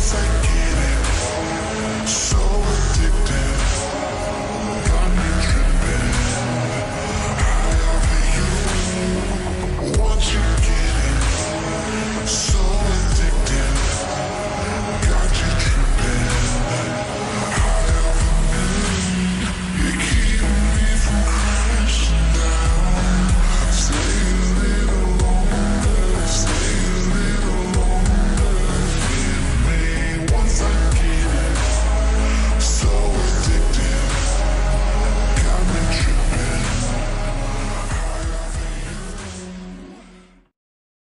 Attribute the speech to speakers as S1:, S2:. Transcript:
S1: Second.